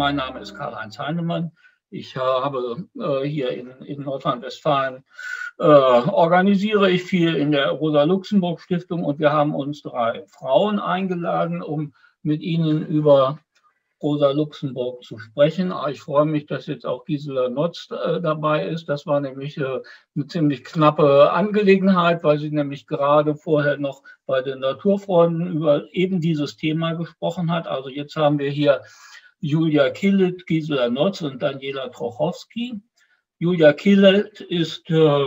mein Name ist Karl-Heinz Heinemann. Ich habe äh, hier in, in Nordrhein-Westfalen äh, organisiere ich viel in der Rosa-Luxemburg-Stiftung und wir haben uns drei Frauen eingeladen, um mit ihnen über Rosa Luxemburg zu sprechen. Ah, ich freue mich, dass jetzt auch Gisela Notz äh, dabei ist. Das war nämlich äh, eine ziemlich knappe Angelegenheit, weil sie nämlich gerade vorher noch bei den Naturfreunden über eben dieses Thema gesprochen hat. Also jetzt haben wir hier Julia Killet, Gisela Notz und Daniela Trochowski. Julia Killet ist äh,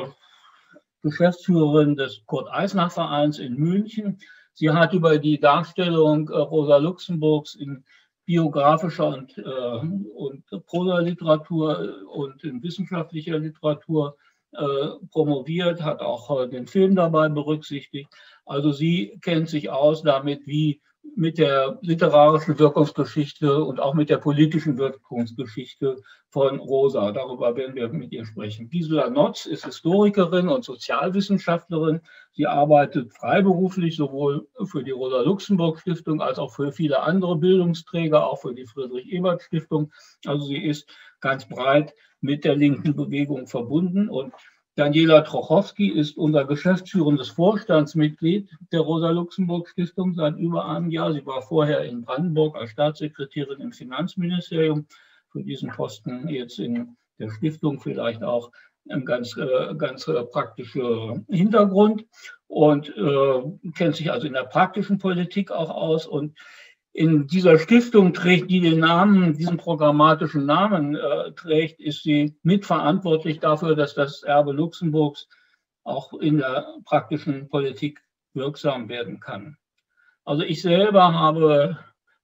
Geschäftsführerin des Kurt-Eisner-Vereins in München. Sie hat über die Darstellung äh, Rosa Luxemburgs in biografischer und, äh, und Prosa-Literatur und in wissenschaftlicher Literatur äh, promoviert, hat auch äh, den Film dabei berücksichtigt. Also sie kennt sich aus damit, wie mit der literarischen Wirkungsgeschichte und auch mit der politischen Wirkungsgeschichte von Rosa. Darüber werden wir mit ihr sprechen. Gisela Notz ist Historikerin und Sozialwissenschaftlerin. Sie arbeitet freiberuflich sowohl für die Rosa-Luxemburg-Stiftung als auch für viele andere Bildungsträger, auch für die Friedrich-Ebert-Stiftung. Also sie ist ganz breit mit der linken Bewegung verbunden und Daniela Trochowski ist unser geschäftsführendes Vorstandsmitglied der Rosa-Luxemburg-Stiftung seit über einem Jahr. Sie war vorher in Brandenburg als Staatssekretärin im Finanzministerium. Für diesen Posten jetzt in der Stiftung vielleicht auch ein ganz, äh, ganz äh, praktischer Hintergrund und äh, kennt sich also in der praktischen Politik auch aus und in dieser Stiftung trägt, die den Namen, diesen programmatischen Namen äh, trägt, ist sie mitverantwortlich dafür, dass das Erbe Luxemburgs auch in der praktischen Politik wirksam werden kann. Also ich selber habe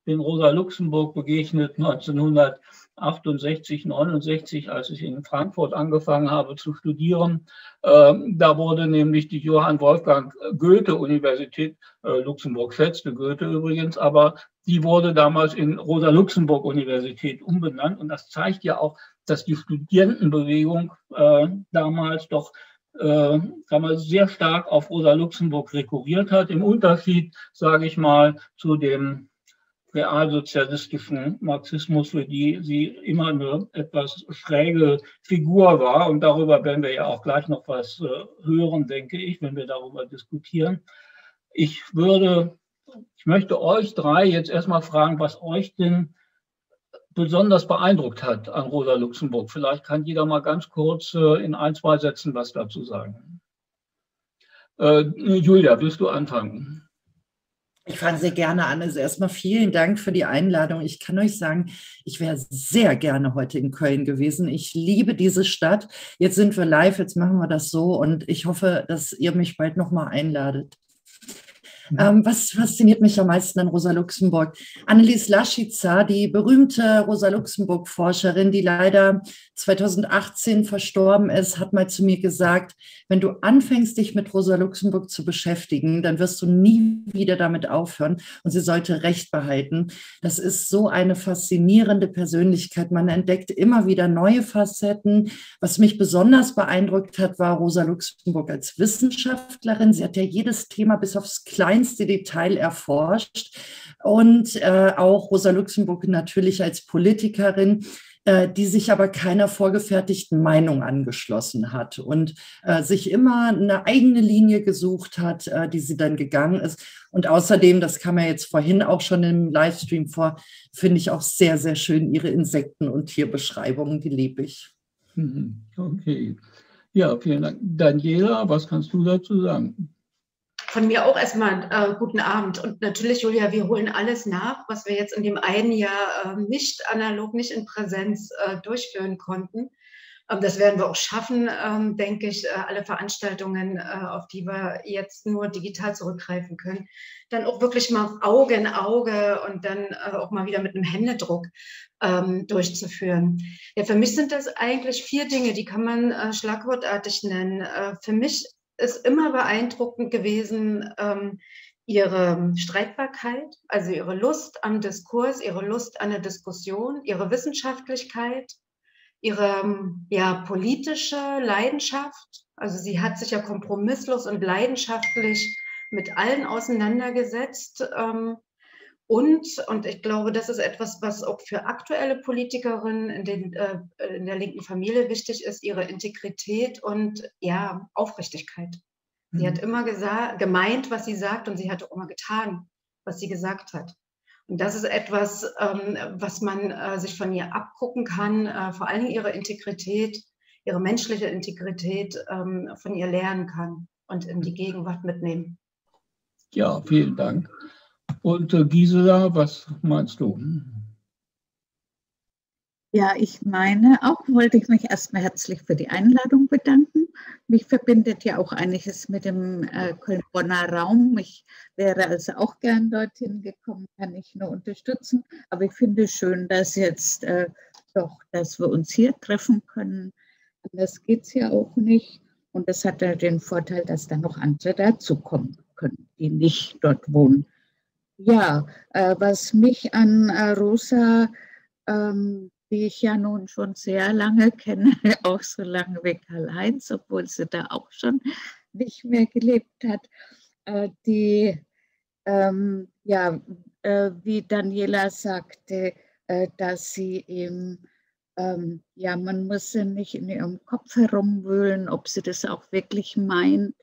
den Rosa Luxemburg begegnet 1968, 69, als ich in Frankfurt angefangen habe zu studieren. Ähm, da wurde nämlich die Johann Wolfgang Goethe Universität, äh, Luxemburg schätzte Goethe übrigens, aber die wurde damals in Rosa-Luxemburg-Universität umbenannt. Und das zeigt ja auch, dass die Studierendenbewegung äh, damals doch äh, damals sehr stark auf Rosa-Luxemburg rekurriert hat. Im Unterschied, sage ich mal, zu dem realsozialistischen Marxismus, für die sie immer eine etwas schräge Figur war. Und darüber werden wir ja auch gleich noch was äh, hören, denke ich, wenn wir darüber diskutieren. Ich würde ich möchte euch drei jetzt erstmal fragen, was euch denn besonders beeindruckt hat an Rosa Luxemburg. Vielleicht kann jeder mal ganz kurz äh, in ein, zwei Sätzen was dazu sagen. Äh, Julia, willst du anfangen? Ich fange sehr gerne an. Also erstmal vielen Dank für die Einladung. Ich kann euch sagen, ich wäre sehr gerne heute in Köln gewesen. Ich liebe diese Stadt. Jetzt sind wir live, jetzt machen wir das so und ich hoffe, dass ihr mich bald nochmal einladet. Ähm, was fasziniert mich am meisten an Rosa Luxemburg? Annelies Laschitza, die berühmte Rosa Luxemburg-Forscherin, die leider 2018 verstorben ist, hat mal zu mir gesagt, wenn du anfängst, dich mit Rosa Luxemburg zu beschäftigen, dann wirst du nie wieder damit aufhören. Und sie sollte Recht behalten. Das ist so eine faszinierende Persönlichkeit. Man entdeckt immer wieder neue Facetten. Was mich besonders beeindruckt hat, war Rosa Luxemburg als Wissenschaftlerin. Sie hat ja jedes Thema bis aufs kleinste Detail erforscht. Und äh, auch Rosa Luxemburg natürlich als Politikerin äh, die sich aber keiner vorgefertigten Meinung angeschlossen hat und äh, sich immer eine eigene Linie gesucht hat, äh, die sie dann gegangen ist. Und außerdem, das kam ja jetzt vorhin auch schon im Livestream vor, finde ich auch sehr, sehr schön ihre Insekten- und Tierbeschreibungen, die liebe ich. Mhm. Okay. Ja, vielen Dank. Daniela, was kannst du dazu sagen? Von mir auch erstmal äh, guten Abend. Und natürlich, Julia, wir holen alles nach, was wir jetzt in dem einen Jahr äh, nicht analog, nicht in Präsenz äh, durchführen konnten. Ähm, das werden wir auch schaffen, ähm, denke ich, äh, alle Veranstaltungen, äh, auf die wir jetzt nur digital zurückgreifen können, dann auch wirklich mal Auge in Auge und dann äh, auch mal wieder mit einem Händedruck ähm, durchzuführen. Ja, für mich sind das eigentlich vier Dinge, die kann man schlagwortartig nennen. für mich ist immer beeindruckend gewesen, ähm, ihre Streitbarkeit, also ihre Lust am Diskurs, ihre Lust an der Diskussion, ihre Wissenschaftlichkeit, ihre ja, politische Leidenschaft. Also sie hat sich ja kompromisslos und leidenschaftlich mit allen auseinandergesetzt. Ähm, Und, und ich glaube, das ist etwas, was auch für aktuelle Politikerinnen in, den, äh, in der linken Familie wichtig ist, ihre Integrität und ja, Aufrichtigkeit. Sie mhm. hat immer gemeint, was sie sagt und sie hat auch immer getan, was sie gesagt hat. Und das ist etwas, ähm, was man äh, sich von ihr abgucken kann, äh, vor allem ihre Integrität, ihre menschliche Integrität ähm, von ihr lernen kann und in die Gegenwart mitnehmen. Ja, vielen Dank. Und äh, Gisela, was meinst du? Ja, ich meine, auch wollte ich mich erstmal herzlich für die Einladung bedanken. Mich verbindet ja auch einiges mit dem äh, Köln-Bonner Raum. Ich wäre also auch gern dorthin gekommen, kann ich nur unterstützen. Aber ich finde es schön, dass jetzt äh, doch, dass wir uns hier treffen können. Anders geht es ja auch nicht. Und das hat ja den Vorteil, dass dann noch andere dazukommen können, die nicht dort wohnen. Ja, äh, was mich an äh, Rosa, ähm, die ich ja nun schon sehr lange kenne, auch so lange wie Karl-Heinz, obwohl sie da auch schon nicht mehr gelebt hat, äh, die, ähm, ja, äh, wie Daniela sagte, äh, dass sie eben, ähm, ja, man muss ja nicht in ihrem Kopf herumwühlen, ob sie das auch wirklich meint.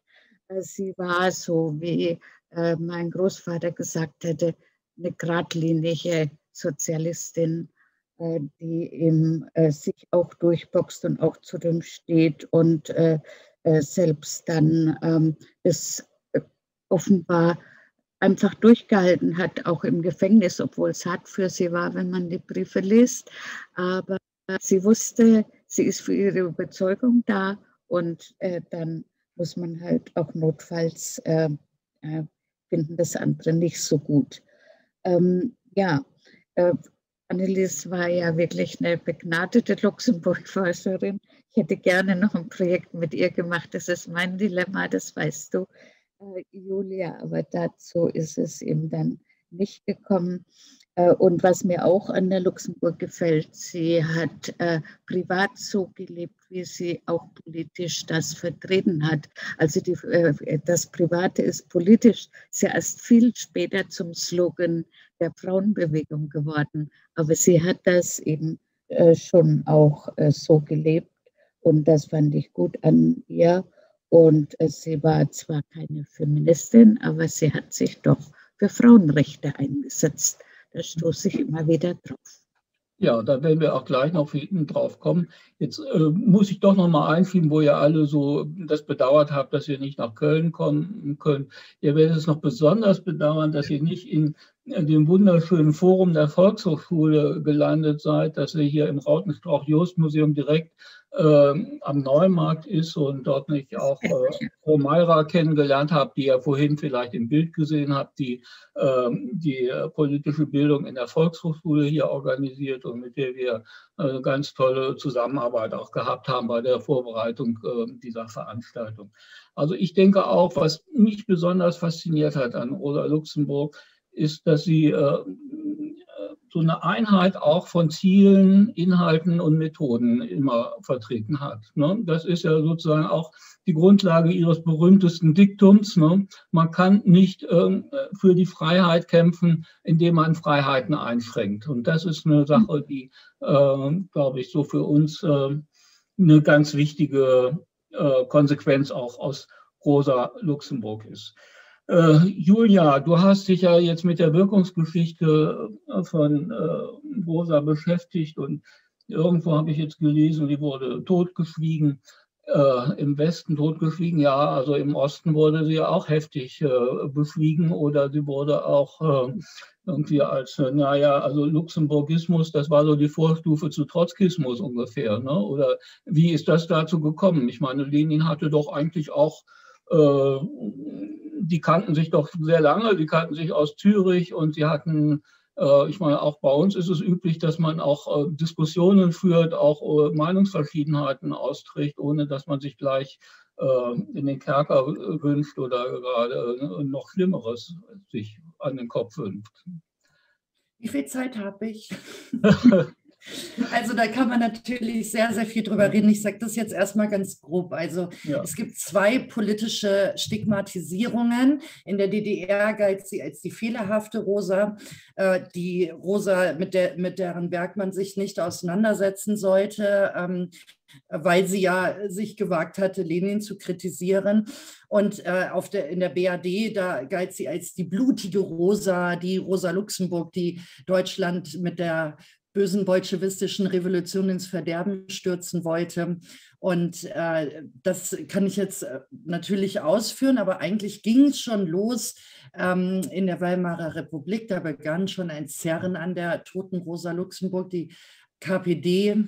Sie war so wie äh, mein Großvater gesagt hätte, eine geradlinige Sozialistin, äh, die eben äh, sich auch durchboxt und auch zu dem steht und äh, äh, selbst dann ähm, es offenbar einfach durchgehalten hat, auch im Gefängnis, obwohl es hart für sie war, wenn man die Briefe liest. Aber sie wusste, sie ist für ihre Überzeugung da und äh, dann muss man halt auch notfalls äh, finden das andere nicht so gut. Ähm, ja, äh, Annelies war ja wirklich eine begnadete Luxemburg-Forscherin. Ich hätte gerne noch ein Projekt mit ihr gemacht. Das ist mein Dilemma, das weißt du, äh, Julia. Aber dazu ist es eben dann nicht gekommen. Äh, und was mir auch an der Luxemburg gefällt, sie hat äh, privat so gelebt, wie sie auch politisch das vertreten hat. Also die, äh, das Private ist politisch sehr erst viel später zum Slogan der Frauenbewegung geworden. Aber sie hat das eben äh, schon auch äh, so gelebt und das fand ich gut an ihr. Und äh, sie war zwar keine Feministin, aber sie hat sich doch für Frauenrechte eingesetzt. Da stoße ich immer wieder drauf. Ja, da werden wir auch gleich noch hinten drauf kommen. Jetzt äh, muss ich doch noch mal einschieben, wo ihr alle so das bedauert habt, dass ihr nicht nach Köln kommen könnt. Ihr werdet es noch besonders bedauern, dass ihr nicht in, in dem wunderschönen Forum der Volkshochschule gelandet seid, dass ihr hier im Rautenstrauch-Jost-Museum direkt am Neumarkt ist und dort nicht auch äh, Frau Mayra kennengelernt habe, die ihr vorhin vielleicht im Bild gesehen habt, die äh, die politische Bildung in der Volkshochschule hier organisiert und mit der wir eine ganz tolle Zusammenarbeit auch gehabt haben bei der Vorbereitung äh, dieser Veranstaltung. Also ich denke auch, was mich besonders fasziniert hat an Rosa Luxemburg, ist, dass sie äh, so eine Einheit auch von Zielen, Inhalten und Methoden immer vertreten hat. Ne? Das ist ja sozusagen auch die Grundlage ihres berühmtesten Diktums. Ne? Man kann nicht äh, für die Freiheit kämpfen, indem man Freiheiten einschränkt. Und das ist eine Sache, die, äh, glaube ich, so für uns äh, eine ganz wichtige äh, Konsequenz auch aus Rosa Luxemburg ist. Äh, Julia, du hast dich ja jetzt mit der Wirkungsgeschichte äh, von äh, Rosa beschäftigt und irgendwo habe ich jetzt gelesen, die wurde totgeschwiegen. Äh, Im Westen totgeschwiegen, ja, also im Osten wurde sie auch heftig äh, beschwiegen oder sie wurde auch äh, irgendwie als, naja, also Luxemburgismus, das war so die Vorstufe zu Trotzkismus ungefähr. Ne? Oder wie ist das dazu gekommen? Ich meine, Lenin hatte doch eigentlich auch äh, die kannten sich doch sehr lange, die kannten sich aus Zürich und sie hatten, äh, ich meine, auch bei uns ist es üblich, dass man auch äh, Diskussionen führt, auch Meinungsverschiedenheiten austrägt, ohne dass man sich gleich in den Kerker wünscht oder gerade noch Schlimmeres sich an den Kopf wünscht. Wie viel Zeit habe ich? Also da kann man natürlich sehr, sehr viel drüber reden. Ich sage das jetzt erstmal ganz grob. Also ja. es gibt zwei politische Stigmatisierungen. In der DDR galt sie als die fehlerhafte Rosa, äh, die Rosa, mit, der, mit deren Werk man sich nicht auseinandersetzen sollte. Ähm, weil sie ja sich gewagt hatte, Lenin zu kritisieren. Und äh, auf der, in der BAD, da galt sie als die blutige Rosa, die Rosa Luxemburg, die Deutschland mit der bösen bolschewistischen Revolution ins Verderben stürzen wollte. Und äh, das kann ich jetzt äh, natürlich ausführen, aber eigentlich ging es schon los ähm, in der Weimarer Republik. Da begann schon ein Zerren an der toten Rosa Luxemburg. Die KPD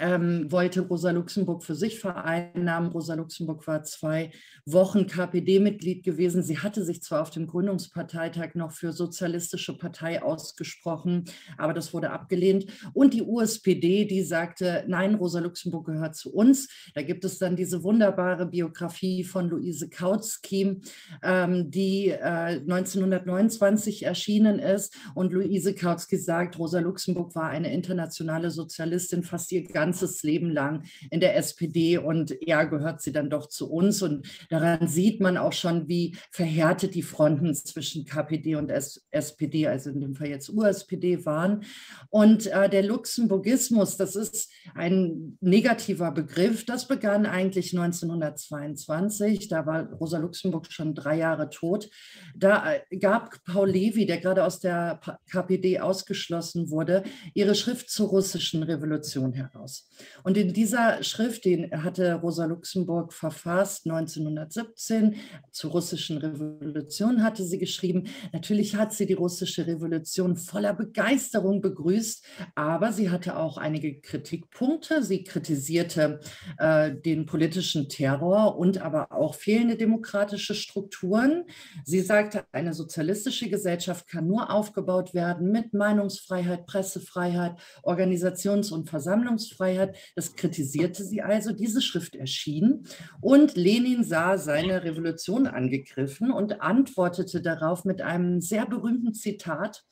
ähm, wollte Rosa Luxemburg für sich vereinnahmen. Rosa Luxemburg war zwei Wochen KPD-Mitglied gewesen. Sie hatte sich zwar auf dem Gründungsparteitag noch für Sozialistische Partei ausgesprochen, aber das wurde abgelehnt. Und die USPD, die sagte, nein, Rosa Luxemburg gehört zu uns. Da gibt es dann diese wunderbare Biografie von Luise Kautsky, ähm, die äh, 1929 erschienen ist. Und Luise Kautsky sagt, Rosa Luxemburg war eine internationale Sozialistin, fast ihr ganzes Leben lang in der SPD und ja, gehört sie dann doch zu uns. Und daran sieht man auch schon, wie verhärtet die Fronten zwischen KPD und SPD, also in dem Fall jetzt USPD waren. Und äh, der Luxemburgismus, das ist ein negativer Begriff. Das begann eigentlich 1922. Da war Rosa Luxemburg schon drei Jahre tot. Da äh, gab Paul Levy, der gerade aus der KPD ausgeschlossen wurde, ihre Schrift zur russischen Revolution heraus heraus. Und in dieser Schrift, die hatte Rosa Luxemburg verfasst 1917 zur russischen Revolution, hatte sie geschrieben, natürlich hat sie die russische Revolution voller Begeisterung begrüßt, aber sie hatte auch einige Kritikpunkte. Sie kritisierte äh, den politischen Terror und aber auch fehlende demokratische Strukturen. Sie sagte, eine sozialistische Gesellschaft kann nur aufgebaut werden mit Meinungsfreiheit, Pressefreiheit, Organisations- und Versammlungsfreiheit Meinungsfreiheit. Das kritisierte sie also. Diese Schrift erschien und Lenin sah seine Revolution angegriffen und antwortete darauf mit einem sehr berühmten Zitat,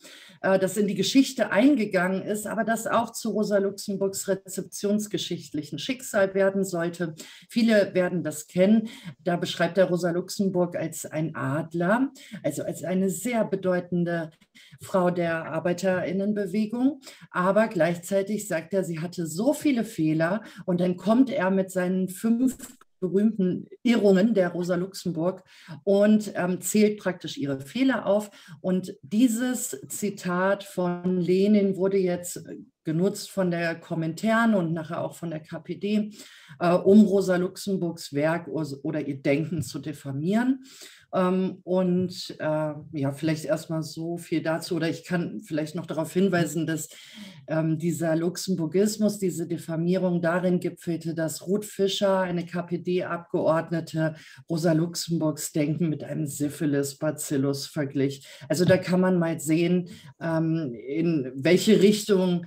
äh, das in die Geschichte eingegangen ist, aber das auch zu Rosa Luxemburgs rezeptionsgeschichtlichen Schicksal werden sollte. Viele werden das kennen. Da beschreibt er Rosa Luxemburg als ein Adler, also als eine sehr bedeutende Frau der Arbeiterinnenbewegung. Aber gleichzeitig sagt er, sie hatte so viele Fehler und dann kommt er mit seinen fünf berühmten Irrungen der Rosa Luxemburg und ähm, zählt praktisch ihre Fehler auf. Und dieses Zitat von Lenin wurde jetzt genutzt von der Kommentaren und nachher auch von der KPD, äh, um Rosa Luxemburgs Werk oder ihr Denken zu diffamieren. Ähm, und äh, ja, vielleicht erstmal so viel dazu. Oder ich kann vielleicht noch darauf hinweisen, dass ähm, dieser Luxemburgismus, diese Diffamierung darin gipfelte, dass Ruth Fischer, eine KPD-Abgeordnete, Rosa Luxemburgs Denken mit einem Syphilis-Bacillus verglich. Also da kann man mal sehen, ähm, in welche Richtung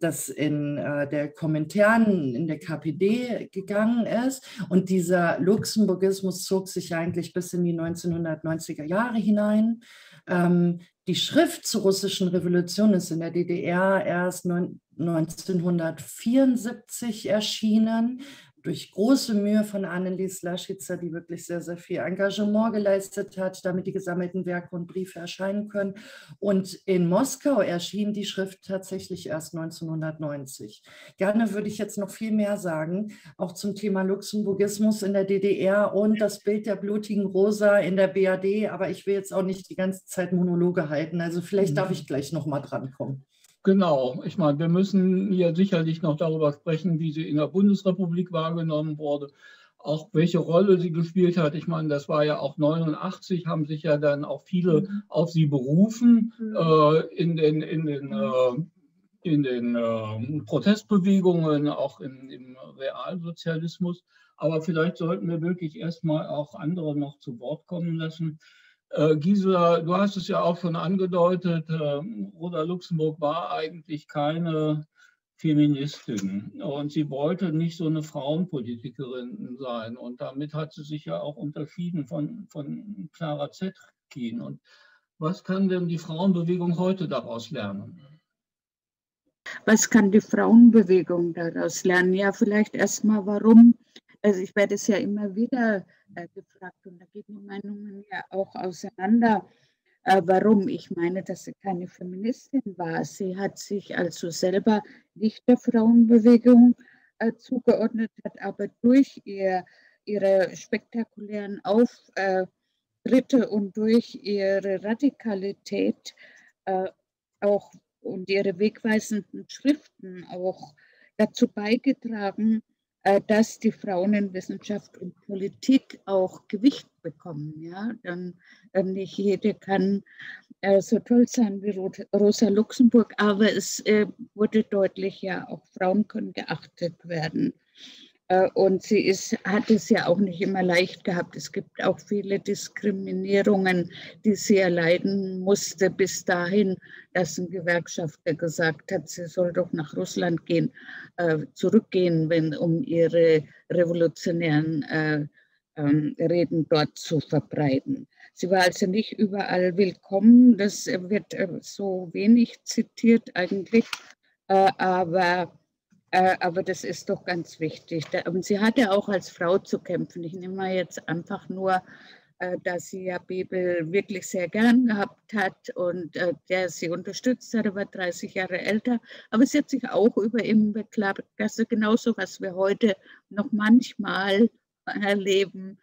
das in äh, der Kommentaren in der KPD gegangen ist. Und dieser Luxemburgismus zog sich eigentlich bis in die 1990er Jahre hinein. Ähm, die Schrift zur russischen Revolution ist in der DDR erst 1974 erschienen durch große Mühe von Annelies Laschitzer, die wirklich sehr, sehr viel Engagement geleistet hat, damit die gesammelten Werke und Briefe erscheinen können. Und in Moskau erschien die Schrift tatsächlich erst 1990. Gerne würde ich jetzt noch viel mehr sagen, auch zum Thema Luxemburgismus in der DDR und das Bild der blutigen Rosa in der BAD. Aber ich will jetzt auch nicht die ganze Zeit Monologe halten. Also vielleicht darf mhm. ich gleich noch mal drankommen. Genau, ich meine, wir müssen hier sicherlich noch darüber sprechen, wie sie in der Bundesrepublik wahrgenommen wurde, auch welche Rolle sie gespielt hat. Ich meine, das war ja auch 89, haben sich ja dann auch viele mhm. auf sie berufen mhm. äh, in den, in den, äh, in den äh, Protestbewegungen, auch in, im Realsozialismus. Aber vielleicht sollten wir wirklich erstmal auch andere noch zu Wort kommen lassen. Äh, Gisela, du hast es ja auch schon angedeutet, äh, Rosa Luxemburg war eigentlich keine Feministin und sie wollte nicht so eine Frauenpolitikerin sein und damit hat sie sich ja auch unterschieden von, von Clara Zetkin. Und was kann denn die Frauenbewegung heute daraus lernen? was kann die Frauenbewegung daraus lernen? Ja, vielleicht erstmal, warum. Also ich werde es ja immer wieder äh, gefragt und da gehen die Meinungen ja auch auseinander. Äh, warum? Ich meine, dass sie keine Feministin war. Sie hat sich also selber nicht der Frauenbewegung äh, zugeordnet, hat aber durch ihr, ihre spektakulären Auftritte und durch ihre Radikalität äh, auch und ihre wegweisenden Schriften auch dazu beigetragen, dass die Frauen in Wissenschaft und Politik auch Gewicht bekommen. Ja? Dann äh, nicht jede kann äh, so toll sein wie Rosa Luxemburg, aber es wurde deutlich, ja, auch Frauen können geachtet werden. Äh, und sie ist, hat es ja auch nicht immer leicht gehabt. Es gibt auch viele Diskriminierungen, die sie erleiden musste, bis dahin, dass ein Gewerkschafter gesagt hat, sie soll doch nach Russland gehen, äh, zurückgehen, wenn, um ihre revolutionären äh, ähm, Reden dort zu verbreiten. Sie war also nicht überall willkommen. Das wird so wenig zitiert eigentlich, aber aber das ist doch ganz wichtig. Und sie hatte auch als Frau zu kämpfen. Ich nehme mal jetzt einfach nur, äh, dass sie ja Bibel wirklich sehr gern gehabt hat und äh, der sie unterstützt hat. War 30 Jahre älter. Aber sie hat sich auch über ihn beklagt, dass er genauso, was wir heute noch manchmal erleben,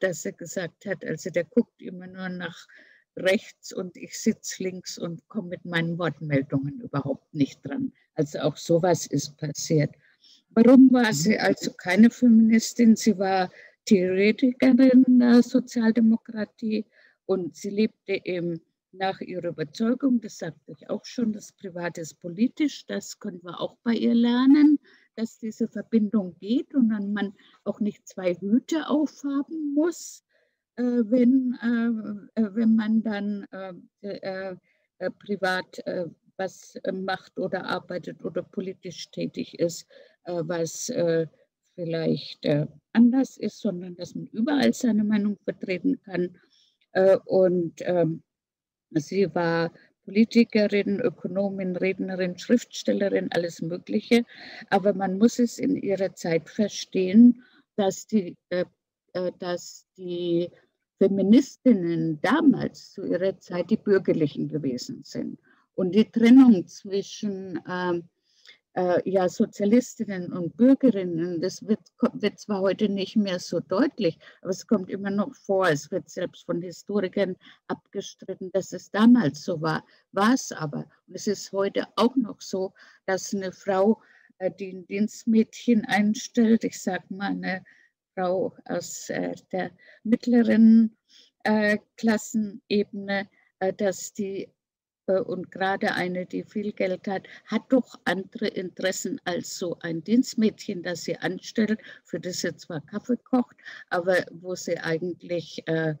dass er gesagt hat, also der guckt immer nur nach rechts und ich sitze links und komme mit meinen Wortmeldungen überhaupt nicht dran. Also auch sowas ist passiert. Warum war sie also keine Feministin? Sie war Theoretikerin der Sozialdemokratie und sie lebte eben nach ihrer Überzeugung, das sagte ich auch schon, das Private ist politisch, das können wir auch bei ihr lernen, dass diese Verbindung geht und dann man auch nicht zwei Hüte aufhaben muss, äh, wenn, äh, äh wenn man dann äh, äh, äh privat was äh, macht oder arbeitet oder politisch tätig ist, äh, was äh, vielleicht anders ist, sondern dass man überall seine Meinung vertreten kann. Und ähm, sie war Politikerin, Ökonomin, Rednerin, Schriftstellerin, alles Mögliche. Aber man muss es in ihrer Zeit verstehen, dass die, dass die Feministinnen damals zu ihrer Zeit die Bürgerlichen gewesen sind. Und die Trennung zwischen äh, äh, ja, Sozialistinnen und Bürgerinnen, das wird, wird zwar heute nicht mehr so deutlich, aber es kommt immer noch vor. Es wird selbst von Historikern abgestritten, dass es damals so war. War es aber. Und es ist heute auch noch so, dass eine Frau, äh, die ein Dienstmädchen einstellt, ich sage mal eine Frau aus äh, der mittleren äh, Klassenebene, äh, dass die und gerade eine, die viel Geld hat, hat doch andere Interessen als so ein Dienstmädchen, das sie anstellt, für das sie zwar Kaffee kocht, aber wo sie eigentlich äh,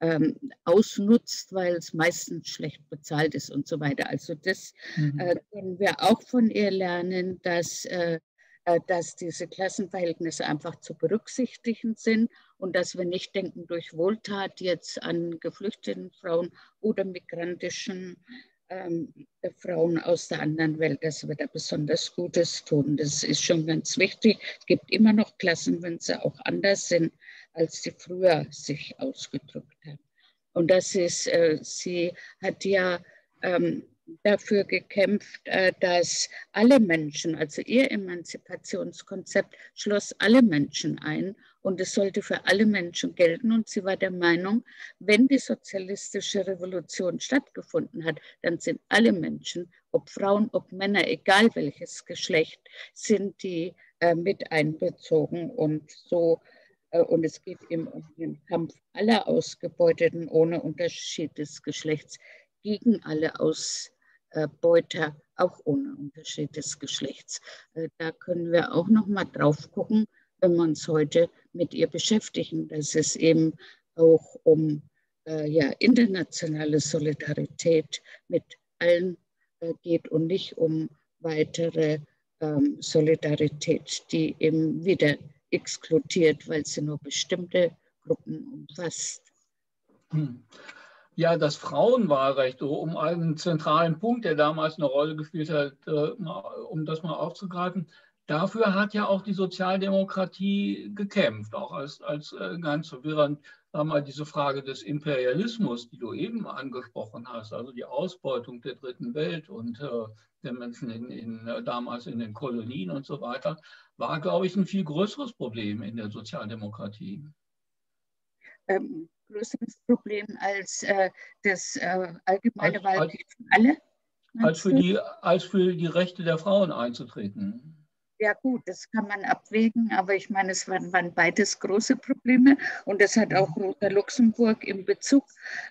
ähm, ausnutzt, weil es meistens schlecht bezahlt ist und so weiter. Also das mhm. äh, können wir auch von ihr lernen, dass äh, dass diese Klassenverhältnisse einfach zu berücksichtigen sind und dass wir nicht denken, durch Wohltat jetzt an geflüchteten Frauen oder migrantischen ähm, Frauen aus der anderen Welt, dass wir da besonders Gutes tun. Das ist schon ganz wichtig. Es gibt immer noch Klassen, wenn sie auch anders sind, als sie früher sich ausgedrückt haben. Und das ist, äh, sie hat ja ähm, dafür gekämpft, äh, dass alle Menschen, also ihr Emanzipationskonzept schloss alle Menschen ein und es sollte für alle Menschen gelten. Und sie war der Meinung, wenn die sozialistische Revolution stattgefunden hat, dann sind alle Menschen, ob Frauen, ob Männer, egal welches Geschlecht, sind die äh, mit einbezogen und so. Äh, und es geht eben um den Kampf aller Ausgebeuteten ohne Unterschied des Geschlechts gegen alle Ausgebeuteten. Äh, Beuter, auch ohne Unterschied des Geschlechts. Äh, da können wir auch noch mal drauf gucken, wenn wir uns heute mit ihr beschäftigen, dass es eben auch um äh, ja, internationale Solidarität mit allen äh, geht und nicht um weitere ähm, Solidarität, die eben wieder exkludiert, weil sie nur bestimmte Gruppen umfasst. Hm. Ja, das Frauenwahlrecht, um einen zentralen Punkt, der damals eine Rolle gespielt hat, äh, um das mal aufzugreifen, dafür hat ja auch die Sozialdemokratie gekämpft, auch als, als äh, ganz während mal diese Frage des Imperialismus, die du eben angesprochen hast, also die Ausbeutung der dritten Welt und äh, der Menschen in, in, äh, damals in den Kolonien und so weiter, war, glaube ich, ein viel größeres Problem in der Sozialdemokratie. Ähm, größeres Problem als äh, das äh, allgemeine Wahlrecht für alle? Als für, die, als für die Rechte der Frauen einzutreten. Ja gut, das kann man abwägen, aber ich meine, es waren, waren beides große Probleme und das hat auch Rosa Luxemburg in Bezug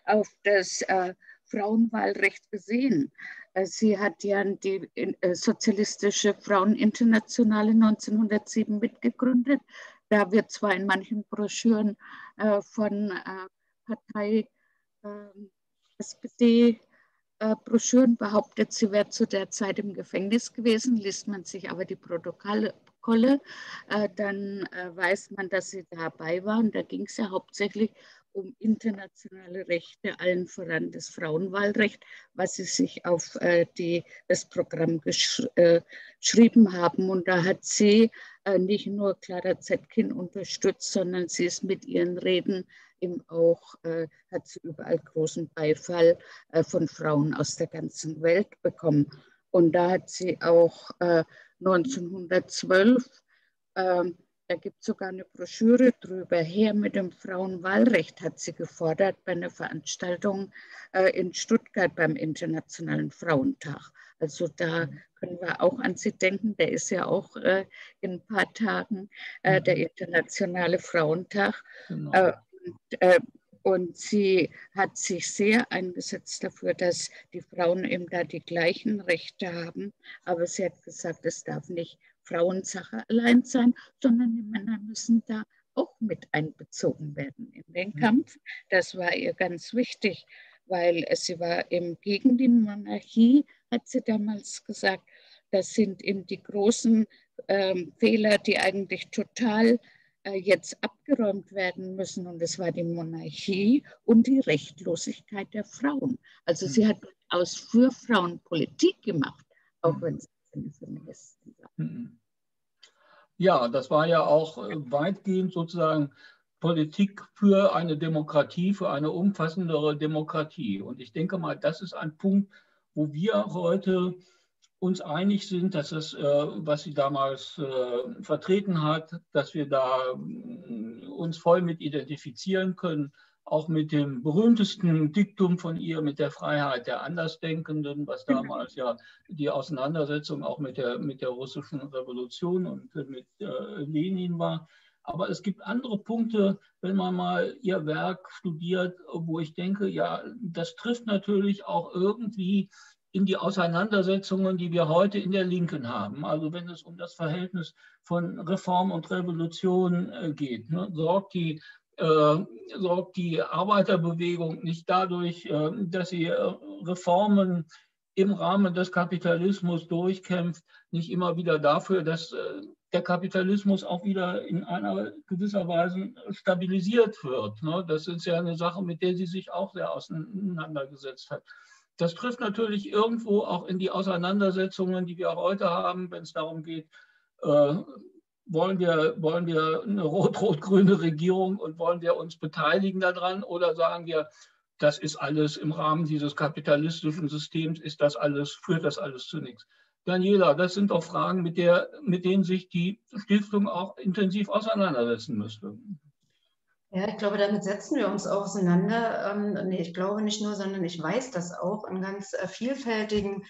auf das äh, Frauenwahlrecht gesehen. Äh, sie hat ja die äh, Sozialistische Fraueninternationale 1907 mitgegründet. Da wird zwar in manchen Broschüren äh, von äh, Partei ähm, SPD äh, Broschüren behauptet, sie wäre zu der Zeit im Gefängnis gewesen. Liest man sich aber die Protokolle, äh, dann äh, weiß man, dass sie dabei war. Und da ging es ja hauptsächlich um internationale Rechte, allen voran das Frauenwahlrecht, was sie sich auf äh, die, das Programm gesch geschrieben haben. Und da hat sie äh, nicht nur Clara Zetkin unterstützt, sondern sie ist mit ihren Reden eben auch, äh, hat sie überall großen Beifall äh, von Frauen aus der ganzen Welt bekommen. Und da hat sie auch 1912 äh, da gibt es sogar eine Broschüre drüber. Her mit dem Frauenwahlrecht hat sie gefordert bei einer Veranstaltung äh, in Stuttgart beim Internationalen Frauentag. Also da können wir auch an sie denken. Der ist ja auch äh, in ein paar Tagen äh, der mhm. Internationale Frauentag. Genau. Äh, und, äh, und sie hat sich sehr eingesetzt dafür, dass die Frauen eben da die gleichen Rechte haben. Aber sie hat gesagt, es darf nicht Frauensache allein sein, sondern die Männer müssen da auch mit einbezogen werden in den mhm. Kampf. Das war ihr ganz wichtig, weil sie war eben gegen die Monarchie, hat sie damals gesagt. Das sind eben die großen ähm, Fehler, die eigentlich total äh, jetzt abgeräumt werden müssen. Und es war die Monarchie und die Rechtlosigkeit der Frauen. Also sie mhm. hat aus für Frauen Politik gemacht, auch mhm. wenn sie eine Feministin war. Mhm. Ja, das war ja auch äh, weitgehend sozusagen Politik für eine Demokratie, für eine umfassendere Demokratie. Und ich denke mal, das ist ein Punkt, wo wir heute uns einig sind, dass es, äh, was sie damals äh, vertreten hat, dass wir da äh, uns voll mit identifizieren können, auch mit dem berühmtesten Diktum von ihr, mit der Freiheit der Andersdenkenden, was mhm. damals ja die Auseinandersetzung auch mit der, mit der russischen Revolution und mit äh, Lenin war. Aber es gibt andere Punkte, wenn man mal ihr Werk studiert, wo ich denke, ja, das trifft natürlich auch irgendwie in die Auseinandersetzungen, die wir heute in der Linken haben. Also wenn es um das Verhältnis von Reform und Revolution äh, geht, ne, sorgt, die, sorgt die Arbeiterbewegung nicht dadurch, äh, dass sie äh, Reformen im Rahmen des Kapitalismus durchkämpft, nicht immer wieder dafür, dass äh, der Kapitalismus auch wieder in einer gewisser Weise stabilisiert wird. Ne? Das ist ja eine Sache, mit der sie sich auch sehr auseinandergesetzt hat. Das trifft natürlich irgendwo auch in die Auseinandersetzungen, die wir heute haben, wenn es darum geht, äh, wollen wir, wollen wir eine rot-rot-grüne Regierung und wollen wir uns beteiligen daran oder sagen wir, das ist alles im Rahmen dieses kapitalistischen Systems, ist das alles, führt das alles zu nichts. Daniela, das sind doch Fragen, mit, der, mit denen sich die Stiftung auch intensiv auseinandersetzen müsste. Ja, ich glaube, damit setzen wir uns auseinander. Ähm, nee, ich glaube nicht nur, sondern ich weiß das auch in ganz äh, vielfältigen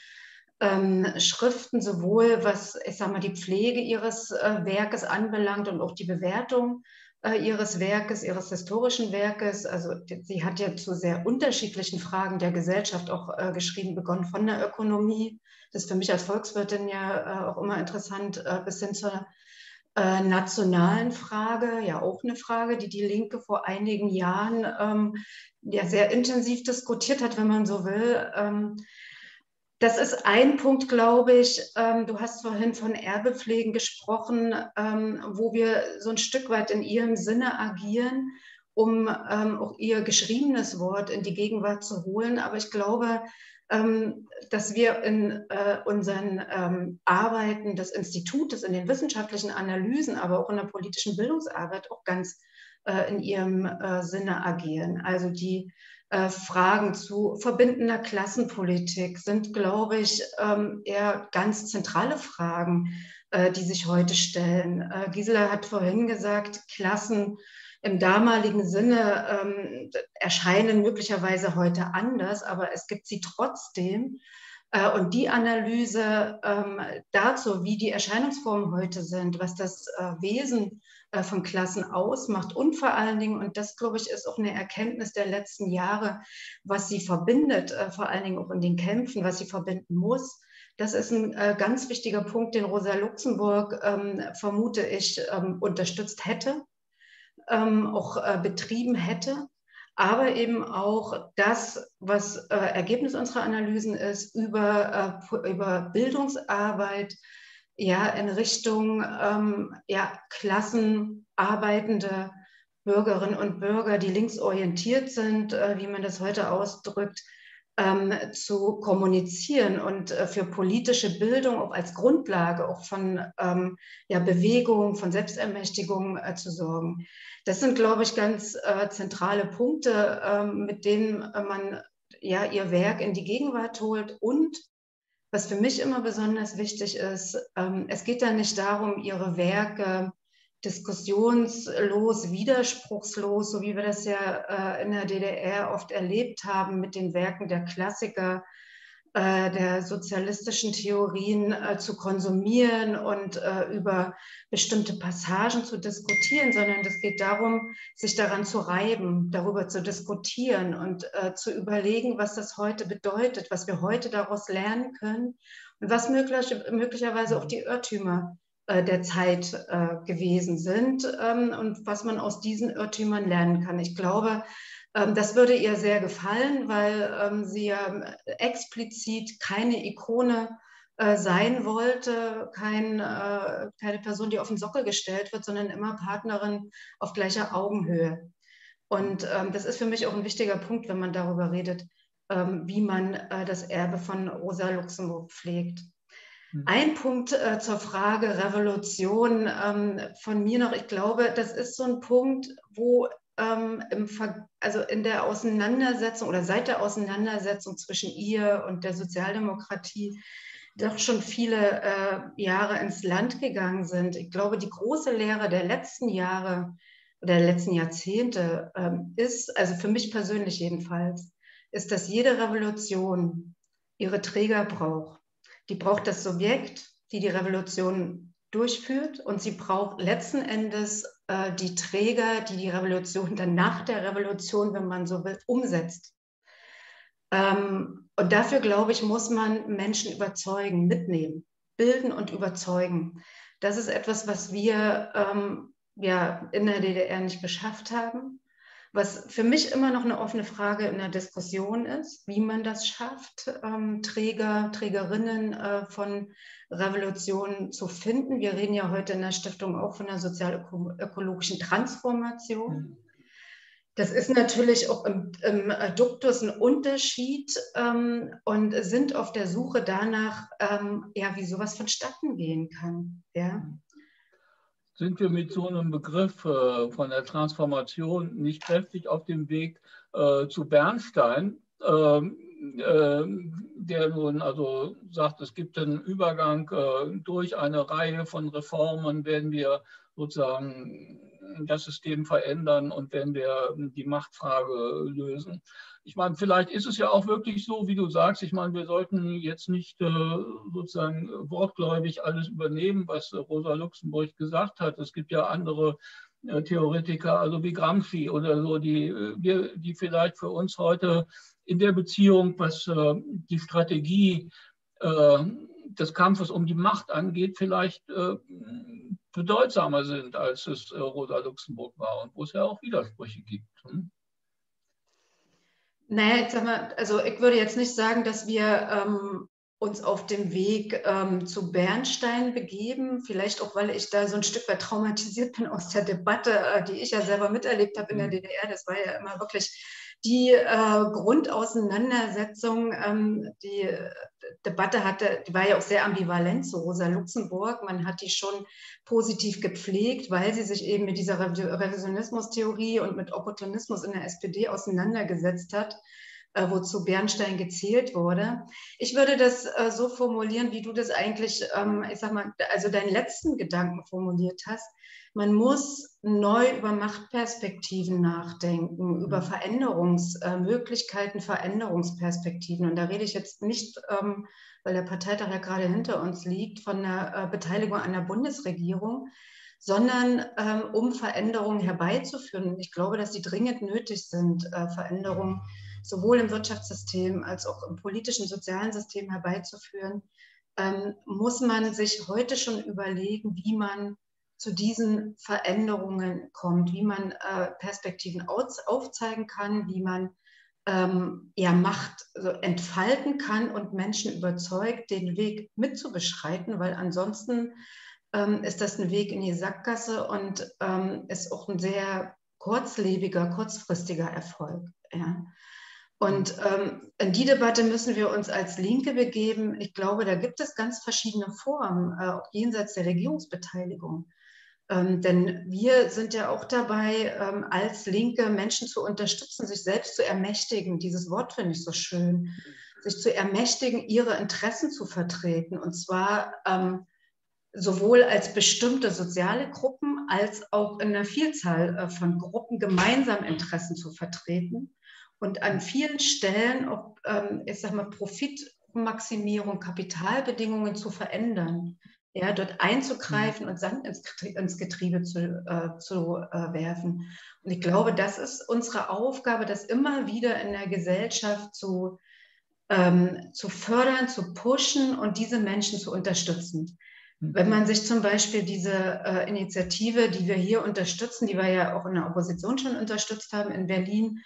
ähm, Schriften, sowohl was, ich sag mal, die Pflege ihres äh, Werkes anbelangt und auch die Bewertung äh, ihres Werkes, ihres historischen Werkes. Also sie hat ja zu sehr unterschiedlichen Fragen der Gesellschaft auch äh, geschrieben, begonnen von der Ökonomie. Das ist für mich als Volkswirtin ja äh, auch immer interessant, äh, bis hin zur äh, nationalen Frage, ja auch eine Frage, die die Linke vor einigen Jahren ähm, ja sehr intensiv diskutiert hat, wenn man so will. Ähm, das ist ein Punkt, glaube ich. Ähm, du hast vorhin von Erbepflegen gesprochen, ähm, wo wir so ein Stück weit in ihrem Sinne agieren. um ähm, auch ihr geschriebenes Wort in die Gegenwart zu holen. Aber ich glaube, dass wir in äh, unseren Arbeiten des Institutes, in den wissenschaftlichen Analysen, aber auch in der politischen Bildungsarbeit auch ganz äh, in ihrem äh, Sinne agieren. Also die Fragen zu verbindender Klassenpolitik sind, glaube ich, ähm, eher ganz zentrale Fragen, die sich heute stellen. Gisela hat vorhin gesagt, Klassen im damaligen Sinne ähm, erscheinen möglicherweise heute anders, aber es gibt sie trotzdem. Äh, und die Analyse ähm, dazu, wie die Erscheinungsformen heute sind, was das äh, Wesen äh, von Klassen ausmacht und vor allen Dingen, und das glaube ich ist auch eine Erkenntnis der letzten Jahre, was sie verbindet, äh, vor allen Dingen auch in den Kämpfen, was sie verbinden muss, das ist ein äh, ganz wichtiger Punkt, den Rosa Luxemburg, ähm, vermute ich, ähm, unterstützt hätte ähm, auch äh, betrieben hätte, aber eben auch das, was äh, Ergebnis unserer Analysen ist, über, äh, über Bildungsarbeit ja, in Richtung ähm, ja, klassenarbeitende Bürgerinnen und Bürger, die linksorientiert sind, äh, wie man das heute ausdrückt, ähm, zu kommunizieren und äh, für politische Bildung auch als Grundlage auch von ähm, ja, Bewegung, von Selbstermächtigung äh, zu sorgen. Das sind, glaube ich, ganz äh, zentrale Punkte, ähm, mit denen äh, man ja ihr Werk in die Gegenwart holt und was für mich immer besonders wichtig ist, ähm, es geht da nicht darum, ihre Werke diskussionslos, widerspruchslos, so wie wir das ja äh, in der DDR oft erlebt haben mit den Werken der Klassiker, äh, der sozialistischen Theorien äh, zu konsumieren und äh, über bestimmte Passagen zu diskutieren, sondern es geht darum, sich daran zu reiben, darüber zu diskutieren und äh, zu überlegen, was das heute bedeutet, was wir heute daraus lernen können und was möglich, möglicherweise auch die Irrtümer der Zeit gewesen sind ähm, und was man aus diesen Irrtümern lernen kann. Ich glaube, das würde ihr sehr gefallen, weil ähm, sie ja explizit keine Ikone äh, sein wollte, kein, keine Person, die auf den Sockel gestellt wird, sondern immer Partnerin auf gleicher Augenhöhe. Und das ist für mich auch ein wichtiger Punkt, wenn man darüber redet, wie man das Erbe von Rosa Luxemburg pflegt. Mhm. Ein Punkt äh, zur Frage Revolution ähm, von mir noch. Ich glaube, das ist so ein Punkt, wo ähm, im also in der Auseinandersetzung oder seit der Auseinandersetzung zwischen ihr und der Sozialdemokratie doch schon viele äh, Jahre ins Land gegangen sind. Ich glaube, die große Lehre der letzten Jahre oder der letzten Jahrzehnte ähm, ist, also für mich persönlich jedenfalls, ist, dass jede Revolution ihre Träger braucht. Die braucht das Subjekt, die die Revolution durchführt und sie braucht letzten Endes äh, die Träger, die die Revolution dann nach der Revolution, wenn man so will, umsetzt. Ähm, und dafür, glaube ich, muss man Menschen überzeugen, mitnehmen, bilden und überzeugen. Das ist etwas, was wir ähm, ja, in der DDR nicht geschafft haben. Was für mich immer noch eine offene Frage in der Diskussion ist, wie man das schafft, ähm, Träger, Trägerinnen äh, von Revolutionen zu finden. Wir reden ja heute in der Stiftung auch von der sozial-ökologischen Transformation. Das ist natürlich auch im, im Duktus ein Unterschied ähm, und sind auf der Suche danach, ähm, ja, wie sowas vonstatten gehen kann. Ja. Sind wir mit so einem Begriff äh, von der Transformation nicht kräftig auf dem Weg äh, zu Bernstein, ähm, äh, der nun also sagt, es gibt einen Übergang äh, durch eine Reihe von Reformen, werden wir sozusagen das System verändern und werden wir die Machtfrage lösen ich meine, vielleicht ist es ja auch wirklich so, wie du sagst. Ich meine, wir sollten jetzt nicht äh, sozusagen wortgläubig alles übernehmen, was äh, Rosa Luxemburg gesagt hat. Es gibt ja andere äh, Theoretiker, also wie Gramsci oder so, die, äh, wir, die vielleicht für uns heute in der Beziehung, was äh, die Strategie äh, des Kampfes um die Macht angeht, vielleicht bedeutsamer sind, als es Rosa Luxemburg war und wo es ja auch Widersprüche gibt. Hm? Naja, jetzt sag mal, also ich würde jetzt nicht sagen, dass wir ähm, uns auf dem Weg ähm, zu Bernstein begeben. Vielleicht auch, weil ich da so ein Stück weit traumatisiert bin aus der Debatte, äh, die ich ja selber miterlebt habe in der mhm. DDR. Das war ja immer wirklich die äh, Grundauseinandersetzung. Ähm, die äh, Debatte hatte, die war ja auch sehr ambivalent zu Rosa Luxemburg. Man hat die schon positiv gepflegt, weil sie sich eben mit dieser Revisionismus-Theorie und mit Opportunismus in der SPD auseinandergesetzt hat äh, wozu Bernstein gezählt wurde. Ich würde das äh, so formulieren, wie du das eigentlich, ähm, ich sag mal, also deinen letzten Gedanken formuliert hast. Man muss neu über Machtperspektiven nachdenken, über mhm. Veränderungsmöglichkeiten, äh, Veränderungsperspektiven. Und da rede ich jetzt nicht, ähm, weil der Parteitag ja gerade hinter uns liegt, von der äh, Beteiligung an der Bundesregierung, sondern ähm, um Veränderungen herbeizuführen. Ich glaube, dass die dringend nötig sind, äh, Veränderungen sowohl im Wirtschaftssystem als auch im politischen, sozialen System herbeizuführen, ähm, muss man sich heute schon überlegen, wie man zu diesen Veränderungen kommt, wie man äh, Perspektiven aufzeigen kann, wie man ähm, ja, Macht also entfalten kann und Menschen überzeugt, den Weg mitzubeschreiten, weil ansonsten ähm, ist das ein Weg in die Sackgasse und ähm, ist auch ein sehr kurzlebiger, kurzfristiger Erfolg. Ja. Und ähm, in die Debatte müssen wir uns als Linke begeben. Ich glaube, da gibt es ganz verschiedene Formen, äh, auch jenseits der Regierungsbeteiligung. Ähm, denn wir sind ja auch dabei, ähm, als Linke Menschen zu unterstützen, sich selbst zu ermächtigen. Dieses Wort finde ich so schön. Sich zu ermächtigen, ihre Interessen zu vertreten. Und zwar ähm, sowohl als bestimmte soziale Gruppen als auch in einer Vielzahl äh, von Gruppen gemeinsam Interessen zu vertreten und an vielen Stellen auch, ähm, ich sag mal, Profitmaximierung, Kapitalbedingungen zu verändern. Ja, dort einzugreifen und Sand ins, ins Getriebe zu, äh, zu äh, werfen. Und ich glaube, das ist unsere Aufgabe, das immer wieder in der Gesellschaft zu, ähm, zu fördern, zu pushen und diese Menschen zu unterstützen. Mhm. Wenn man sich zum Beispiel diese äh, Initiative, die wir hier unterstützen, die wir ja auch in der Opposition schon unterstützt haben in Berlin,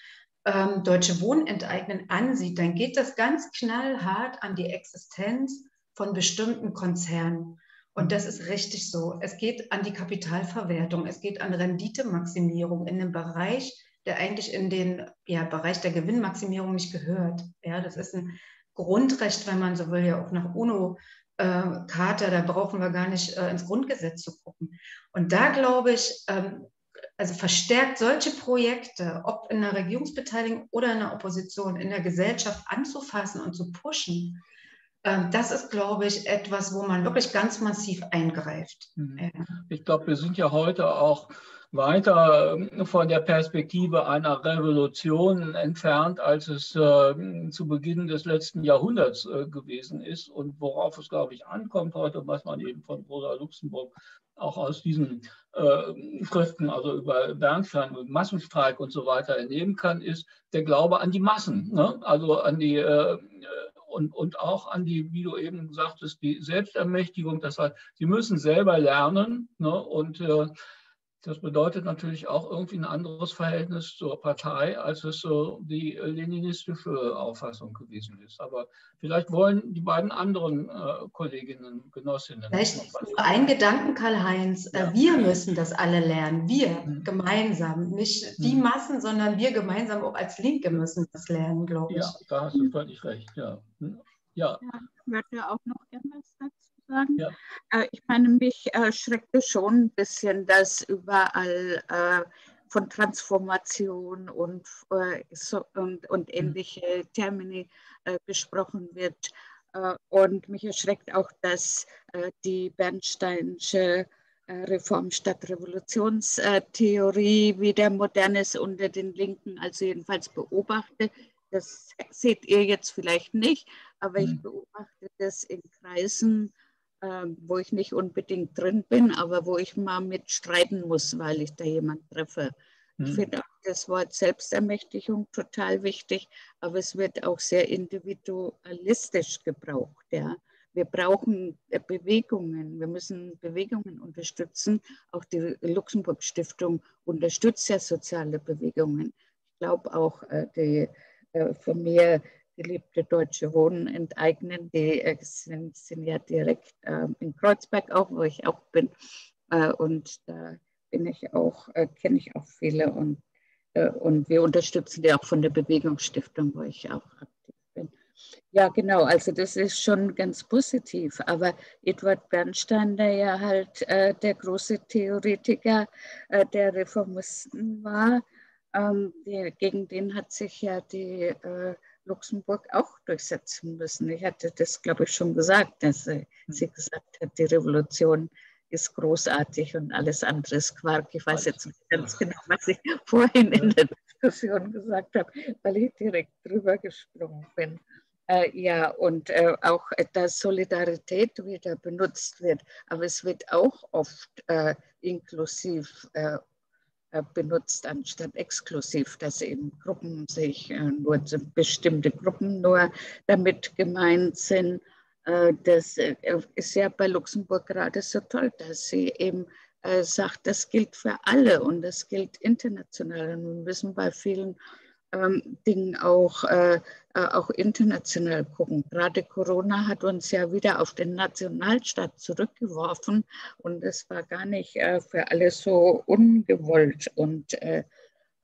ähm, Deutsche Wohnen enteignen ansieht, dann geht das ganz knallhart an die Existenz von bestimmten Konzernen. Und das ist richtig so. Es geht an die Kapitalverwertung, es geht an Renditemaximierung in einem Bereich, der eigentlich in den ja, Bereich der Gewinnmaximierung nicht gehört. Ja, das ist ein Grundrecht, wenn man so will, ja auch nach UNO. Äh, Charta, da brauchen wir gar nicht äh, ins Grundgesetz zu gucken. Und da glaube ich, ähm, also verstärkt solche Projekte, ob in der Regierungsbeteiligung oder in der Opposition, in der Gesellschaft anzufassen und zu pushen, das ist, glaube ich, etwas, wo man wirklich ganz massiv eingreift. Mhm. Ich glaube, wir sind ja heute auch weiter ähm, von der Perspektive einer Revolution entfernt, als es äh, zu Beginn des letzten Jahrhunderts äh, gewesen ist und worauf es, glaube ich, ankommt heute, was man eben von Rosa Luxemburg auch aus diesen äh, Schriften, also über Bernstein und Massenstreik und so weiter entnehmen kann, ist der Glaube an die Massen, ne? also an die äh, und, und auch an die, wie du eben sagtest, die Selbstermächtigung. Das heißt, sie müssen selber lernen ne? und äh, das bedeutet natürlich auch irgendwie ein anderes Verhältnis zur Partei, als es so die leninistische Auffassung gewesen ist. Aber vielleicht wollen die beiden anderen äh, Kolleginnen, Genossinnen. Vielleicht nur ein Gedanken, Karl-Heinz. Äh, ja. Wir müssen das alle lernen. Wir mhm. gemeinsam. Nicht die mhm. Massen, sondern wir gemeinsam auch als Linke müssen das lernen, glaube ich. Ja, da hast du völlig recht. Ja. Ja. ja ich würde auch noch gerne was dazu sagen? Ja. Äh, ich meine, mich erschreckte schon ein bisschen, dass überall äh, von Transformation und, äh, so, und, und mhm. ähnliche Termini äh, gesprochen wird. Äh, und mich erschreckt auch, dass äh, die Bernsteinsche Reform statt Revolutionstheorie wieder modern ist unter den Linken, also jedenfalls beobachte. Das seht ihr jetzt vielleicht nicht, aber ich mhm. beobachte das in Kreisen ähm, wo ich nicht unbedingt drin bin, aber wo ich mal mit streiten muss, weil ich da jemanden treffe. Mhm. Ich finde auch das Wort Selbstermächtigung total wichtig, aber es wird auch sehr individualistisch gebraucht. Ja. Wir brauchen äh, Bewegungen, wir müssen Bewegungen unterstützen. Auch die Luxemburg Stiftung unterstützt ja soziale Bewegungen. Ich glaube auch, äh, die, äh, von mir geliebte Deutsche Wohnen enteignen. Die äh, sind, sind, ja direkt äh, in Kreuzberg auch, wo ich auch bin. Äh, und da bin ich auch, äh, kenne ich auch viele und, äh, und wir unterstützen die auch von der Bewegungsstiftung, wo ich auch aktiv bin. Ja, genau, also das ist schon ganz positiv. Aber Edward Bernstein, der ja halt äh, der große Theoretiker der Reformisten war, ähm, die, gegen den hat sich ja die äh, Luxemburg auch durchsetzen müssen. Ich hatte das, glaube ich, schon gesagt, dass äh, sie gesagt hat, die Revolution ist großartig und alles andere ist Quark. Ich weiß jetzt nicht ganz genau, was ich vorhin in der Diskussion gesagt habe, weil ich direkt drüber gesprungen bin. Äh, ja, und äh, auch, äh, dass Solidarität wieder benutzt wird, aber es wird auch oft äh, inklusiv äh, benutzt anstatt exklusiv, dass eben Gruppen sich äh, nur bestimmte Gruppen nur damit gemeint sind. Äh, das ist ja bei Luxemburg gerade so toll, dass sie eben sagt, das gilt für alle und das gilt international. Und wir müssen bei vielen ähm, Dingen auch, äh, äh, auch international gucken. Gerade Corona hat uns ja wieder auf den Nationalstaat zurückgeworfen und das war gar nicht äh, für alle so ungewollt. Und äh,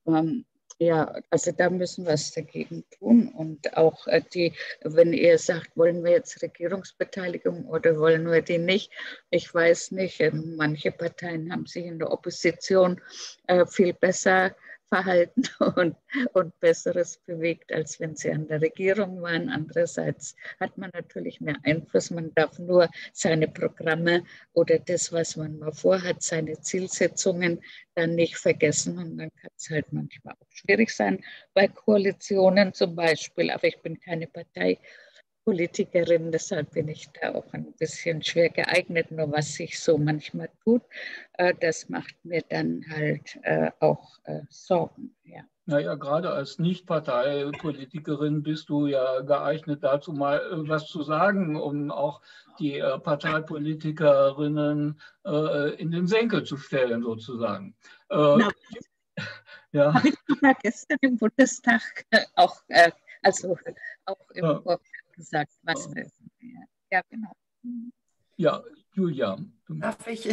ähm, ja, also da müssen wir was dagegen tun. Und auch äh, die, wenn ihr sagt, wollen wir jetzt Regierungsbeteiligung oder wollen wir die nicht? Ich weiß nicht. Ähm, manche Parteien haben sich in der Opposition äh, viel besser Verhalten und, und Besseres bewegt, als wenn sie an der Regierung waren. Andererseits hat man natürlich mehr Einfluss. Man darf nur seine Programme oder das, was man mal vorhat, seine Zielsetzungen dann nicht vergessen. Und dann kann es halt manchmal auch schwierig sein, bei Koalitionen zum Beispiel. Aber ich bin keine Partei Politikerin, deshalb bin ich da auch ein bisschen schwer geeignet. Nur was sich so manchmal tut, äh, das macht mir dann halt äh, auch äh, Sorgen. Ja. Naja, gerade als Nicht-Parteipolitikerin bist du ja geeignet dazu, mal was zu sagen, um auch die Parteipolitikerinnen in den Senkel zu stellen, sozusagen. Na, ja. Habe ich mal gestern im Bundestag auch, also auch im ja gesagt, was ja. Ja, genau. Ja, Julia. Darf ich,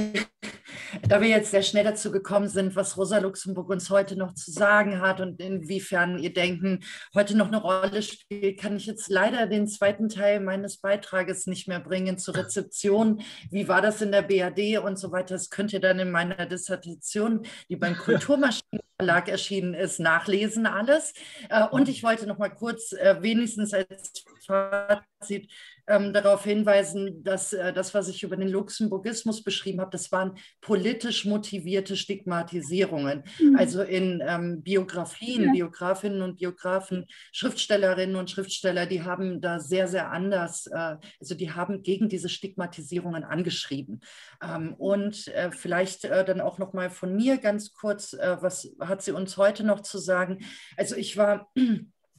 da wir jetzt sehr schnell dazu gekommen sind, was Rosa Luxemburg uns heute noch zu sagen hat und inwiefern ihr Denken heute noch eine Rolle spielt, kann ich jetzt leider den zweiten Teil meines Beitrages nicht mehr bringen zur Rezeption. Wie war das in der BAD und so weiter? Das könnt ihr dann in meiner Dissertation, die beim Kulturmaschinenverlag erschienen ist, nachlesen alles. Äh, und ich wollte noch mal kurz äh, wenigstens als Fazit ähm, darauf hinweisen, dass äh, das, was ich über den Luxemburgismus beschrieben habe, das waren politisch motivierte Stigmatisierungen. Mhm. Also in ähm, Biografien, ja. Biografinnen und Biografen, Schriftstellerinnen und Schriftsteller, die haben da sehr, sehr anders, äh, also die haben gegen diese Stigmatisierungen angeschrieben. Ähm, und äh, vielleicht äh, dann auch noch mal von mir ganz kurz, äh, was hat sie uns heute noch zu sagen? Also ich war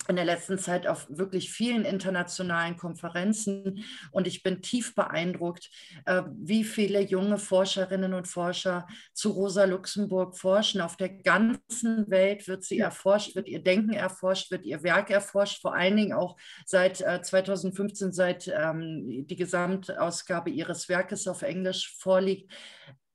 in der letzten Zeit auf wirklich vielen internationalen Konferenzen. Und ich bin tief beeindruckt, äh, wie viele junge Forscherinnen und Forscher zu Rosa Luxemburg forschen. Auf der ganzen Welt wird sie erforscht, wird ihr Denken erforscht, wird ihr Werk erforscht, vor allen Dingen auch seit 2015, äh, seit ähm, die Gesamtausgabe ihres Werkes auf Englisch vorliegt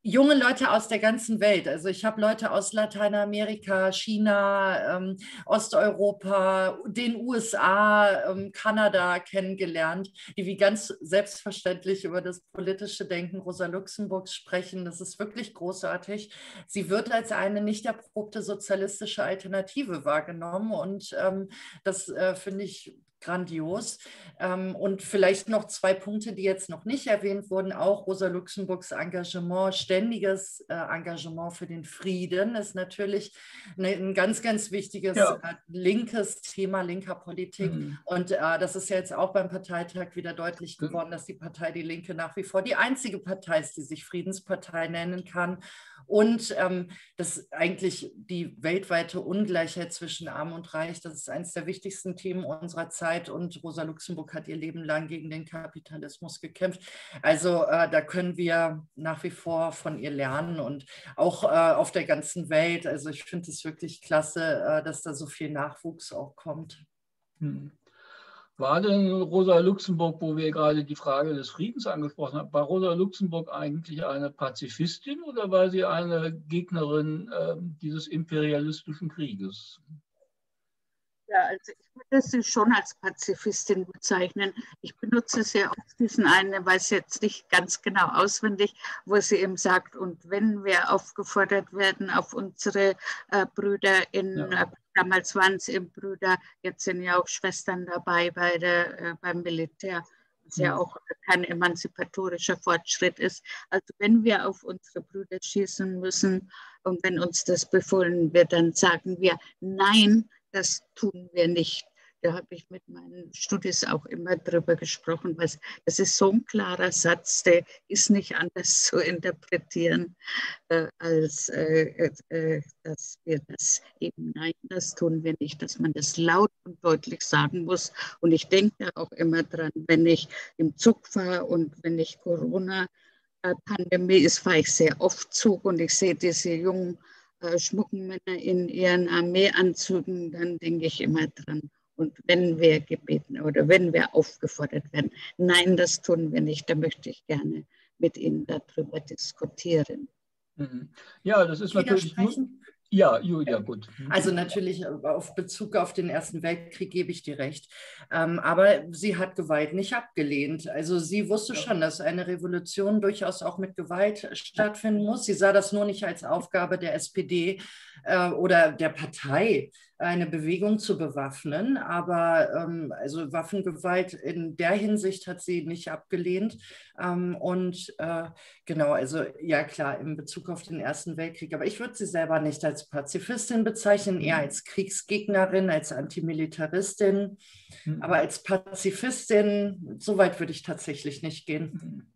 junge Leute aus der ganzen Welt. Also ich habe Leute aus Lateinamerika, China, ähm, Osteuropa, den USA, ähm, Kanada kennengelernt, die wie ganz selbstverständlich über das politische Denken Rosa Luxemburgs sprechen. Das ist wirklich großartig. Sie wird als eine nicht erprobte sozialistische Alternative wahrgenommen und ähm, das äh, finde ich grandios. Ähm, und vielleicht noch zwei Punkte, die jetzt noch nicht erwähnt wurden. Auch Rosa Luxemburgs Engagement, ständiges äh, Engagement für den Frieden ist natürlich ein ganz, ganz wichtiges ja. Äh, linkes Thema, linker Politik. Mhm. Und äh, das ist ja jetzt auch beim Parteitag wieder deutlich geworden, dass die Partei Die Linke nach wie vor die einzige Partei ist, die sich Friedenspartei nennen kann. Und ähm, das eigentlich die weltweite Ungleichheit zwischen Arm und Reich, das ist eines der wichtigsten Themen unserer Zeit. Und Rosa Luxemburg hat ihr Leben lang gegen den Kapitalismus gekämpft. Also äh, da können wir nach wie vor von ihr lernen und auch äh, auf der ganzen Welt. Also ich finde es wirklich klasse, äh, dass da so viel Nachwuchs auch kommt. Hm. War denn Rosa Luxemburg, wo wir gerade die Frage des Friedens angesprochen haben, war Rosa Luxemburg eigentlich eine Pazifistin oder war sie eine Gegnerin äh, dieses imperialistischen Krieges? Ja, also ich würde sie schon als Pazifistin bezeichnen. Ich benutze sehr oft diesen einen, weiß jetzt nicht ganz genau auswendig, wo sie eben sagt, und wenn wir aufgefordert werden, auf unsere äh, Brüder in ja. Damals waren es eben Brüder, jetzt sind ja auch Schwestern dabei bei der, äh, beim Militär, was ja mhm. auch kein emanzipatorischer Fortschritt ist. Also wenn wir auf unsere Brüder schießen müssen und wenn uns das befohlen wird, dann sagen wir, nein, das tun wir nicht. Da habe ich mit meinen Studis auch immer drüber gesprochen, weil das ist so ein klarer Satz, der ist nicht anders zu interpretieren, äh, als äh, äh, dass wir das eben, nein, das tun wir nicht, dass man das laut und deutlich sagen muss. Und ich denke auch immer dran, wenn ich im Zug fahre und wenn ich Corona Pandemie ist, fahre ich sehr oft Zug und ich sehe diese jungen äh, schmucken Männer in ihren Armeeanzügen, dann denke ich immer dran. Und wenn wir gebeten oder wenn wir aufgefordert werden, nein, das tun wir nicht, da möchte ich gerne mit Ihnen darüber diskutieren. Mhm. Ja, das ist natürlich. Ja, Julia, gut. Mhm. Also natürlich auf Bezug auf den Ersten Weltkrieg gebe ich dir recht. Ähm, aber sie hat Gewalt nicht abgelehnt. Also sie wusste schon, dass eine Revolution durchaus auch mit Gewalt stattfinden muss. Sie sah das nur nicht als Aufgabe der SPD äh, oder der Partei, eine Bewegung zu bewaffnen. Aber ähm, also Waffengewalt in der Hinsicht hat sie nicht abgelehnt. Ähm, und äh, genau, also ja klar, in Bezug auf den Ersten Weltkrieg. Aber ich würde sie selber nicht als Pazifistin bezeichnen, eher als Kriegsgegnerin, als Antimilitaristin. Mhm. Aber als Pazifistin, so weit würde ich tatsächlich nicht gehen.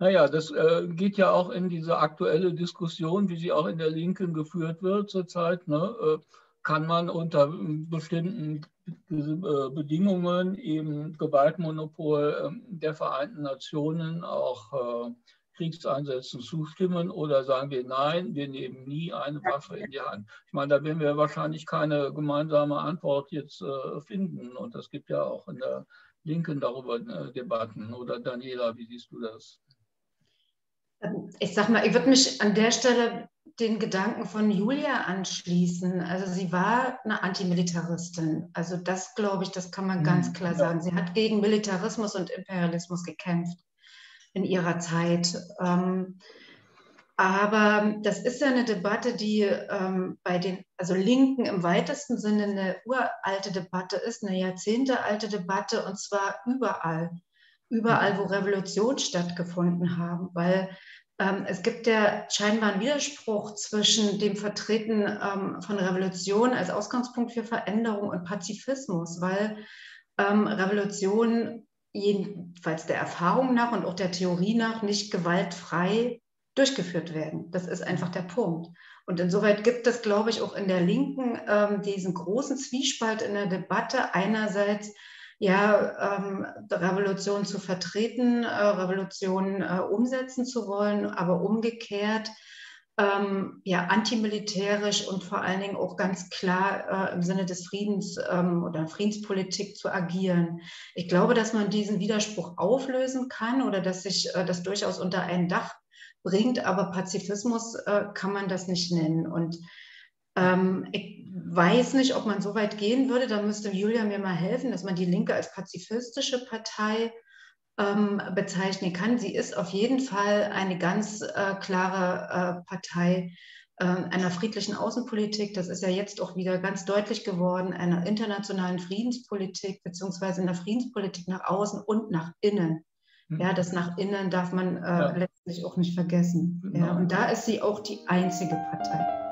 Naja, das äh, geht ja auch in diese aktuelle Diskussion, wie sie auch in der Linken geführt wird zurzeit. Ne? Äh, kann man unter bestimmten äh, Bedingungen eben Gewaltmonopol ähm, der Vereinten Nationen auch äh, Kriegseinsätzen zustimmen oder sagen wir nein, wir nehmen nie eine Waffe in die Hand. Ich meine, da werden wir wahrscheinlich keine gemeinsame Antwort jetzt äh, finden und es gibt ja auch in der Linken darüber Debatten. Oder Daniela, wie siehst du das? Ich sag mal, ich würde mich an der Stelle den Gedanken von Julia anschließen. Also sie war eine Antimilitaristin. Also das glaube ich, das kann man ganz mhm. klar sagen. Sie hat gegen Militarismus und Imperialismus gekämpft in ihrer Zeit. Ähm, aber das ist ja eine Debatte, die ähm, bei den, also Linken im weitesten Sinne eine uralte Debatte ist, eine jahrzehntealte Debatte und zwar überall. Überall, wo Revolutionen stattgefunden haben, weil es gibt ja scheinbar einen Widerspruch zwischen dem Vertreten ähm, von Revolution als Ausgangspunkt für Veränderung und Pazifismus, weil ähm, Revolutionen jedenfalls der Erfahrung nach und auch der Theorie nach nicht gewaltfrei durchgeführt werden. Das ist einfach der Punkt. Und insoweit gibt es, glaube ich, auch in der Linken ähm, diesen großen Zwiespalt in der Debatte. Einerseits ja, ähm, Revolution zu vertreten, äh, Revolution äh, umsetzen zu wollen, aber umgekehrt ähm, ja antimilitärisch und vor allen Dingen auch ganz klar äh, im Sinne des Friedens ähm, oder Friedenspolitik zu agieren. Ich glaube, dass man diesen Widerspruch auflösen kann oder dass sich äh, das durchaus unter ein Dach bringt, aber Pazifismus äh, kann man das nicht nennen. Und ähm, ich weiß nicht, ob man so weit gehen würde. Da müsste Julia mir mal helfen, dass man die Linke als pazifistische Partei ähm, bezeichnen kann. Sie ist auf jeden Fall eine ganz äh, klare äh, Partei äh, einer friedlichen Außenpolitik. Das ist ja jetzt auch wieder ganz deutlich geworden, einer internationalen Friedenspolitik beziehungsweise einer Friedenspolitik nach außen und nach innen. Mhm. Ja, das nach innen darf man äh, ja. letztlich auch nicht vergessen. Ja, und da ist sie auch die einzige Partei.